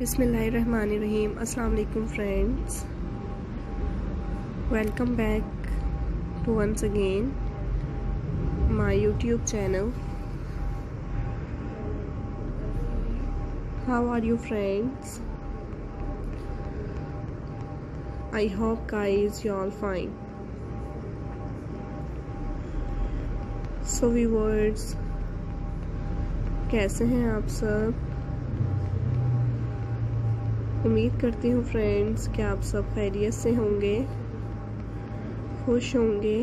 बिसमीम अस्सलाम वालेकुम friends welcome back to once again my YouTube channel how are you friends I hope guys, you all fine. So viewers कैसे हैं आप सब? उम्मीद करती हूँ फ्रेंड्स कि आप सब खैरियत से होंगे, खुश होंगे।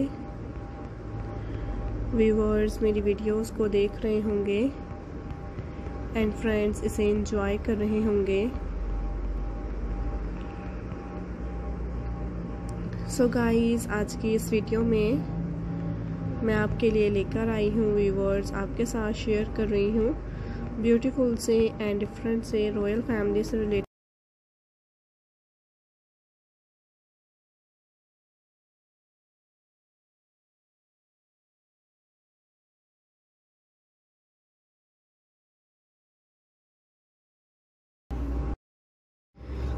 व्यूवर्स मेरी वीडियोस को देख रहे होंगे एंड फ्रेंड्स इसे एंजॉय कर रहे होंगे। सो so गाइस आज की इस वीडियो में मैं आपके लिए लेकर आई हूँ व्यूवर्स आपके साथ शेयर कर रही हूँ। ब्यूटीफुल से एंड डिफरेंट से रॉयल फैमिली से related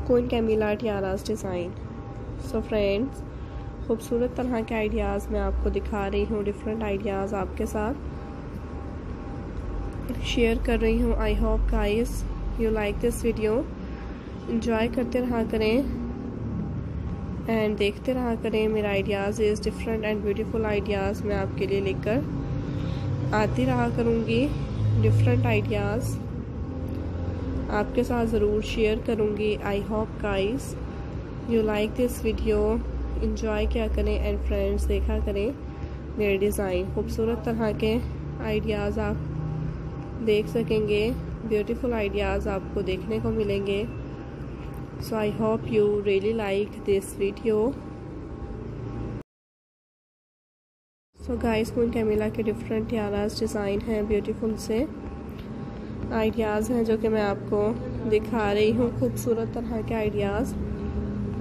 queen Camilla tiaras design. So friends खूबसूरत तरह के आइडियाज़ मैं आपको दिखा रही हूँ डिफरेंट आइडियाज़ आपके साथ। शेयर कर रही हूँ। I hope guys you like this video enjoy करते रहा करें। एंड देखते रहा करें। मेरा ideas is different and beautiful ideas मैं आपके लिए लेकर आती रहा करूँगी। डिफरेंट आइडियाज़ आपके साथ ज़रूर शेयर करूँगी. I hope guys you like this video enjoy क्या करें एंड फ्रेंड्स देखा करें मेरे डिज़ाइन खूबसूरत तरह के आइडियाज़ आप देख सकेंगे. ब्यूटीफुल आइडियाज़ आपको देखने को मिलेंगे. So I hope you really like this video so guys कौन कैमिला के डिफरेंट याराज डिज़ाइन हैं? ब्यूटीफुल से. आइडियाज़ हैं जो कि मैं आपको दिखा रही हूँ, खूबसूरत तरह के आइडियाज़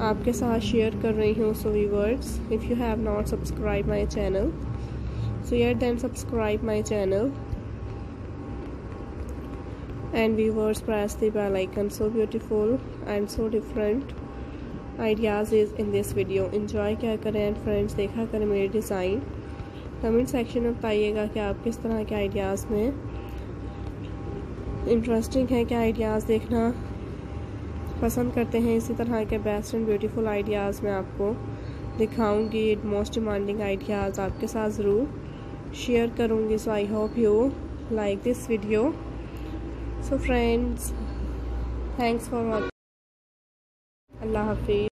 आपके साथ शेयर कर रही हूँ so viewers if you have not subscribe my channel so year then subscribe my channel and viewers press the bell icon, so beautiful and so different ideas is in this video. Enjoy क्या करें and friends देखा करें मेरे design comment section में बताइएगा कि आप किस तरह के आइडियाज़ में इंटरेस्टिंग है क्या आइडियाज़ देखना। पसंद करते हैं इसी तरह के बेस्ट एंड ब्यूटीफुल आइडियाज़ मैं आपको दिखाऊँगी। मोस्ट डिमांडिंग आइडियाज़ आपके साथ ज़रूर शेयर करूँगी। So I hope you like this video so friends thanks for watching अल्लाह हाफिज़।